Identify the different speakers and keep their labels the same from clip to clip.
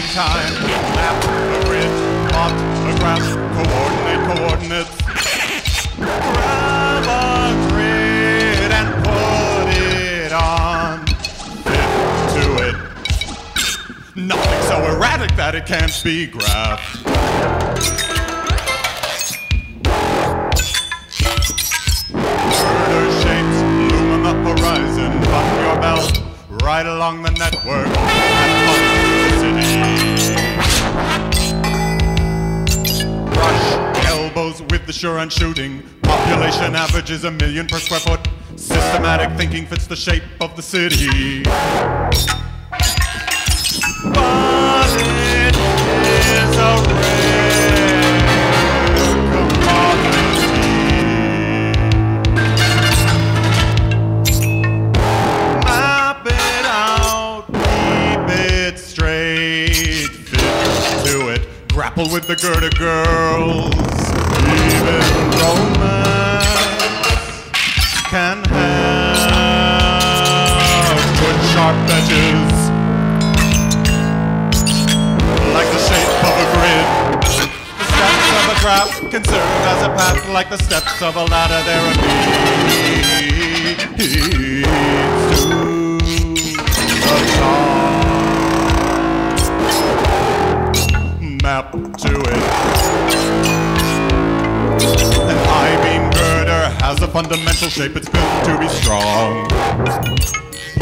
Speaker 1: any time. Map the grid. plot the graph, coordinate coordinates. Grab a grid and put it on. Fit to it. Nothing so erratic that it can't be graphed. right along the network. And shooting. Population averages a million per square foot. Systematic thinking fits the shape of the city. But is a rare. Map it out, keep it straight, fit it. Grapple with the girder girls. Romance can have good sharp edges, like the shape of a grid. The steps of a graph can serve as a path, like the steps of a ladder. There are needs to the top. Map to it. Has a fundamental shape. It's built to be strong.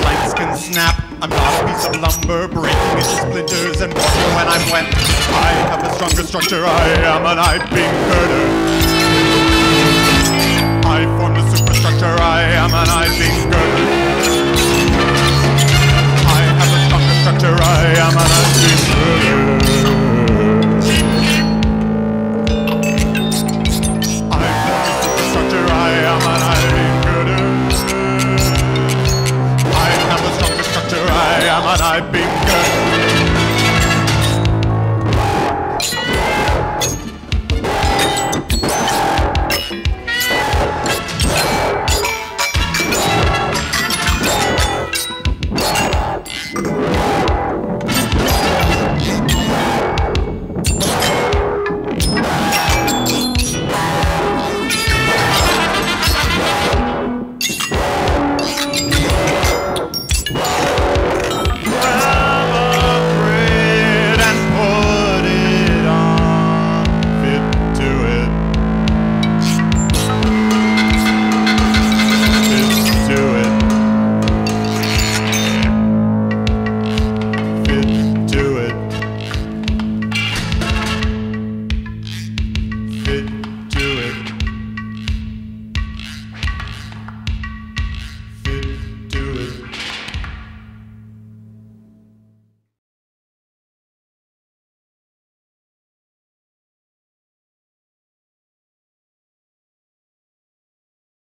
Speaker 1: Planks can snap. I'm not a piece of lumber breaking into splinters and mortar when I'm wet. I have a stronger structure. I am an I-beam girder. I form the superstructure. I am an I-beam girder. But I be